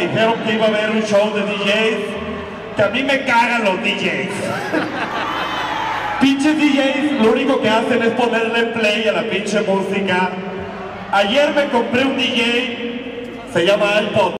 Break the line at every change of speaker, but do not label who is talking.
dijeron que iba a haber un show de DJs, que a mí me cagan los DJs. Pinches DJs lo único que hacen es ponerle play a la pinche música. Ayer me compré un DJ, se llama iPod.